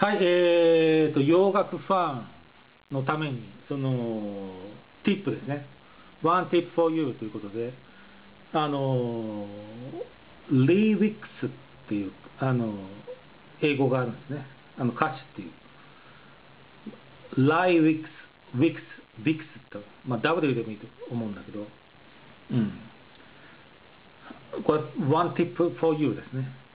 はい、えーと、洋楽ファンのために、その、ティップですね。One tip for you ということで、あの、リーウィックスっていう、あの、英語があるんですね。あの、歌詞っていう。ライウィックス、ウィックス、ビックスと、まあ、W でもいいと思うんだけど、うん。これ、One tip for you ですね。